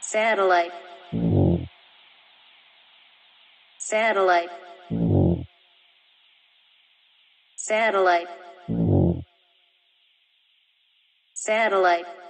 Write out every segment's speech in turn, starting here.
Satellite. Satellite. Satellite. Satellite.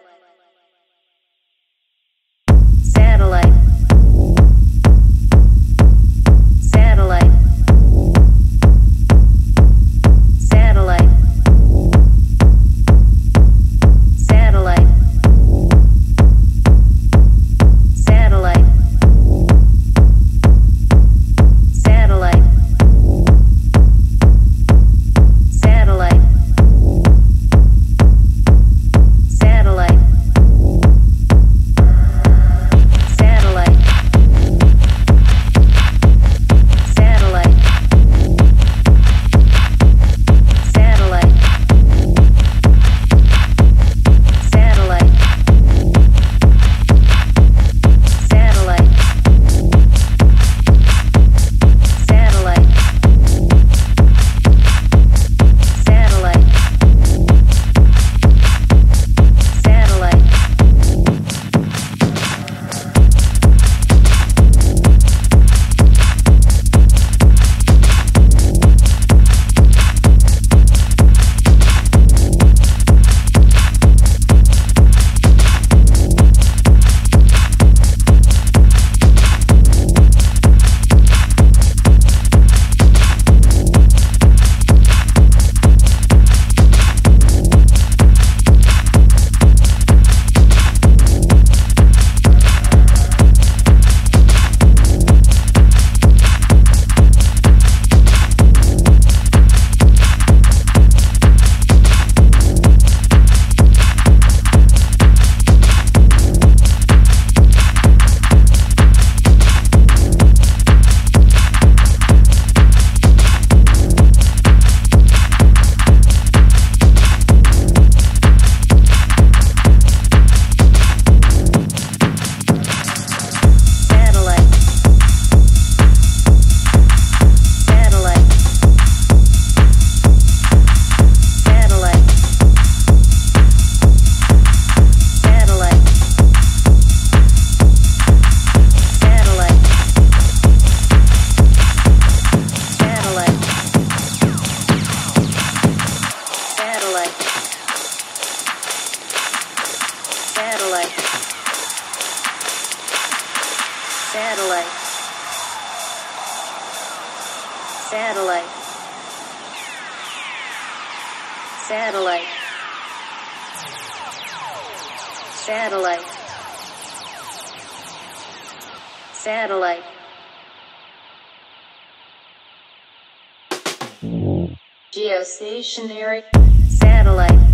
Satellite. Satellite. Satellite. Satellite. Satellite. Geostationary satellite.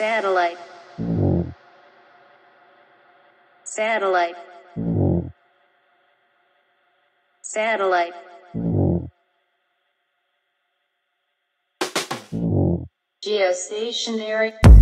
Satellite. Satellite. Satellite. Geostationary.